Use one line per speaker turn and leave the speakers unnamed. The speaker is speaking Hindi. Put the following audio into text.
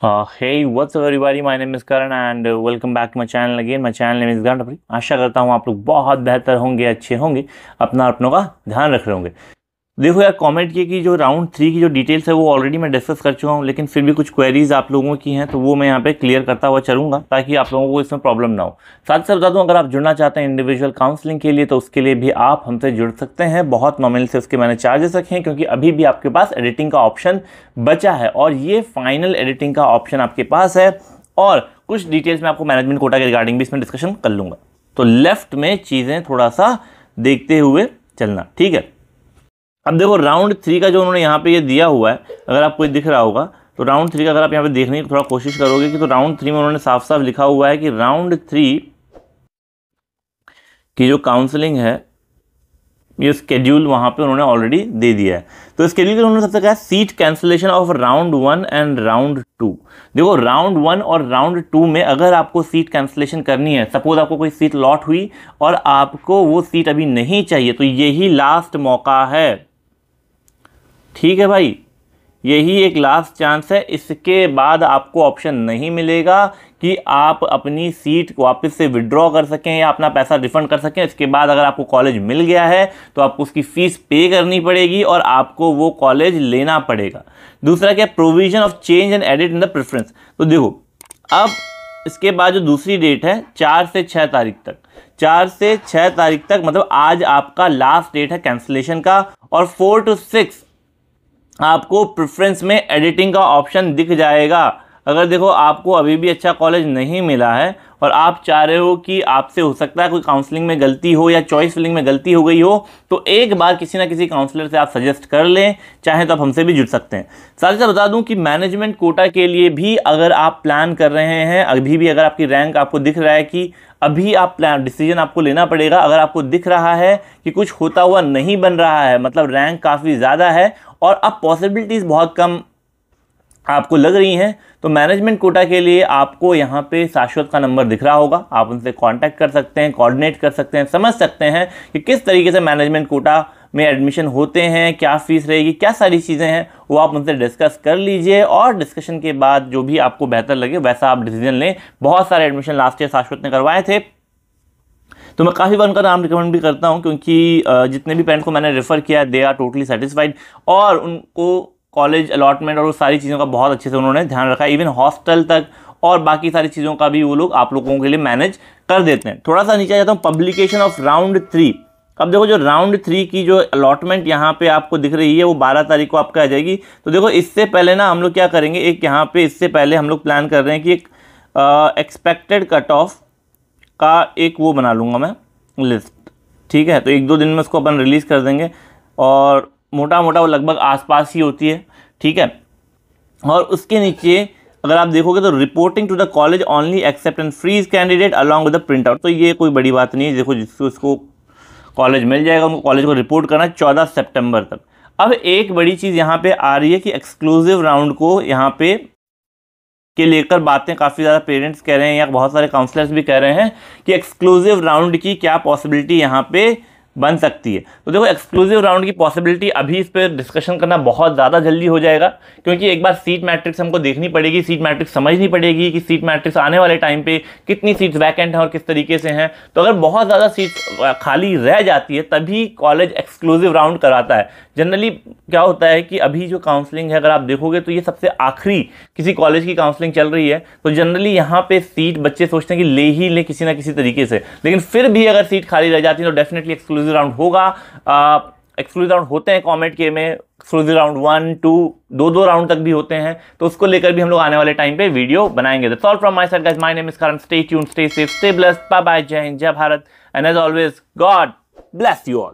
Uh, hey, what's up everybody? My name is Karan and uh, welcome back to my channel again. My channel name is Gandapuri. आशा करता हूँ आप लोग बहुत बेहतर होंगे अच्छे होंगे अपना अपनों का ध्यान रख रहे होंगे देखो यार कमेंट किए कि जो राउंड थ्री की जो डिटेल्स है, वो ऑलरेडी मैं डिस्कस कर चुका हूँ, लेकिन फिर भी कुछ क्वेरीज आप लोगों की हैं तो वो मैं यहाँ पे क्लियर करता हुआ चलूँगा, ताकि आप लोगों को इसमें प्रॉब्लम ना हो। साथ ही साथ बता दूँ, अगर आप जुड़ना चाहते हैं इंडिविजुअल काउंसलिंग के लिए तो उसके लिए भी आप हमसे जुड़ सकते हैं। बहुत नॉमिनल से उसके मैंने चार्जेस रखे हैं, क्योंकि अभी भी आपके पास एडिटिंग का ऑप्शन बचा है, और ये फाइनल एडिटिंग का ऑप्शन आपके पास है। और कुछ डिटेल्स में आपको मैनेजमेंट कोटा के रिगार्डिंग भी इसमें डिस्कशन कर लूँगा। तो लेफ़्ट में चीज़ें थोड़ा सा देखते हुए चलना, ठीक है? अब देखो राउंड थ्री का जो उन्होंने यहाँ पे ये दिया हुआ है, अगर आपको दिख रहा होगा तो राउंड थ्री का अगर आप यहाँ पे देखने की थोड़ा कोशिश करोगे कि तो राउंड थ्री में उन्होंने साफ़ साफ़ लिखा हुआ है कि राउंड थ्री की जो काउंसलिंग है, ये स्केड्यूल वहाँ पे उन्होंने ऑलरेडी दे दिया है। तो स्केड्यूल के उन्होंने सबसे कहा seat cancellation of round one and round two देखो राउंड वन और राउंड टू में अगर आपको सीट कैंसिलेशन करनी है सपोज़ आपको कोई सीट लॉट हुई और आपको वो सीट अभी नहीं चाहिए तो यही लास्ट मौका है। ठीक है भाई, यही एक लास्ट चांस है। इसके बाद आपको ऑप्शन नहीं मिलेगा कि आप अपनी सीट वापस से विड्रॉ कर सकें या अपना पैसा रिफंड कर सकें। इसके बाद अगर आपको कॉलेज मिल गया है तो आपको उसकी फ़ीस पे करनी पड़ेगी और आपको वो कॉलेज लेना पड़ेगा। दूसरा क्या? Provision of change and edit in the preference तो देखो, अब इसके बाद जो दूसरी डेट है, चार से छः तारीख तक। चार से छः तारीख तक मतलब आज आपका लास्ट डेट है कैंसिलेशन का और फोर टू सिक्स आपको प्रेफरेंस में एडिटिंग का ऑप्शन दिख जाएगा। अगर देखो आपको अभी भी अच्छा कॉलेज नहीं मिला है और आप चाह रहे हो कि आपसे हो सकता है कोई काउंसलिंग में गलती हो या चॉइस फिलिंग में गलती हो गई हो तो एक बार किसी ना किसी काउंसलर से आप सजेस्ट कर लें, चाहे तो आप हमसे भी जुड़ सकते हैं। साथ ही साथ बता दूँ कि मैनेजमेंट कोटा के लिए भी अगर आप प्लान कर रहे हैं, अभी भी अगर आपकी रैंक आपको दिख रहा है कि अभी आप प्लान डिसीज़न आपको लेना पड़ेगा, अगर आपको दिख रहा है कि कुछ होता हुआ नहीं बन रहा है मतलब रैंक काफ़ी ज़्यादा है और अब पॉसिबिलिटीज़ बहुत कम आपको लग रही हैं तो मैनेजमेंट कोटा के लिए आपको यहाँ पे शाश्वत का नंबर दिख रहा होगा। आप उनसे कांटेक्ट कर सकते हैं कोऑर्डिनेट कर सकते हैं, समझ सकते हैं कि किस तरीके से मैनेजमेंट कोटा में एडमिशन होते हैं, क्या फ़ीस रहेगी, क्या सारी चीज़ें हैं, वो आप उनसे डिस्कस कर लीजिए और डिस्कशन के बाद जो भी आपको बेहतर लगे, वैसा आप डिसीज़न लें। बहुत सारे एडमिशन लास्ट ईयर शाश्वत ने करवाए थे। तो मैं काफ़ी बार उनका नाम रिकमेंड भी करता हूँ, क्योंकि जितने भी पेरेंट्स को मैंने रेफ़र किया दे आर टोटली सेटिस्फाइड और उनको कॉलेज अलॉटमेंट और वो सारी चीज़ों का बहुत अच्छे से उन्होंने ध्यान रखा। इवन हॉस्टल तक और बाकी सारी चीज़ों का भी वो लोग आप लोगों के लिए मैनेज कर देते हैं। थोड़ा सा नीचे जाता हूँ पब्लिकेशन ऑफ़ राउंड थ्री अब देखो जो राउंड थ्री की जो अलॉटमेंट यहाँ पे आपको दिख रही है, वो बारह तारीख को आपका आ जाएगी। तो देखो, इससे पहले ना हम लोग क्या करेंगे, एक यहाँ पे इससे पहले हम लोग प्लान कर रहे हैं कि एक एक्सपेक्टेड कट ऑफ़ का एक वो बना लूँगा मैं लिस्ट ठीक है? तो एक दो दिन में उसको अपन रिलीज़ कर देंगे और मोटा मोटा वो लगभग आसपास ही होती है, ठीक है? और उसके नीचे अगर आप देखोगे तो reporting to the college only accept and freeze candidate along with the print out तो ये कोई बड़ी बात नहीं है, देखो जिसको उसको कॉलेज मिल जाएगा, उनको कॉलेज को रिपोर्ट करना है चौदह सेप्टेम्बर तक। अब एक बड़ी चीज़ यहाँ पे आ रही है कि एक्सक्लूसिव राउंड को यहाँ पे के लेकर बातें काफ़ी ज़्यादा पेरेंट्स कह रहे हैं या बहुत सारे काउंसलर्स भी कह रहे हैं कि एक्सक्लूसिव राउंड की क्या पॉसिबिलिटी यहाँ पे बन सकती है। तो देखो एक्सक्लूसिव राउंड की पॉसिबिलिटी अभी इस पर डिस्कशन करना बहुत ज़्यादा जल्दी हो जाएगा, क्योंकि एक बार सीट मैट्रिक्स हमको देखनी पड़ेगी सीट मैट्रिक्स समझनी पड़ेगी कि सीट मैट्रिक्स आने वाले टाइम पे कितनी सीट्स वैकेंट हैं और किस तरीके से हैं। तो अगर बहुत ज़्यादा सीट खाली रह जाती है, तभी कॉलेज एक्सक्लूसिव राउंड कराता है। जनरली क्या होता है कि अभी जो काउंसलिंग है, अगर आप देखोगे तो ये सबसे आखिरी किसी कॉलेज की काउंसलिंग चल रही है। तो जनरली यहाँ पे सीट बच्चे सोचते हैं कि ले ही ले किसी ना किसी तरीके से। लेकिन फिर भी अगर सीट खाली रह जाती है तो डेफिनेटली एक्सक्लूसिव राउंड होगा। एक्सक्लूसिव राउंड होते हैं कॉमेट के में। एक्सक्लूसिव राउंड वन टू दो दो राउंड तक भी होते हैं। तो उसको लेकर भी हम लोग आने वाले टाइम पे वीडियो बनाएँगे। That's all from my side guys my name is Karan stay tune stay safe stay blessed bye bye जय हिंद जय Bharat and as always god bless you all